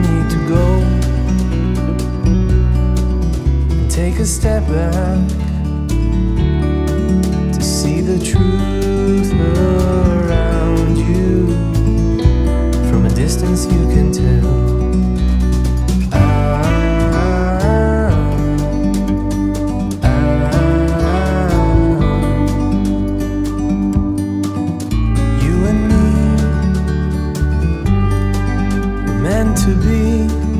Need to go. And take a step back to see the truth meant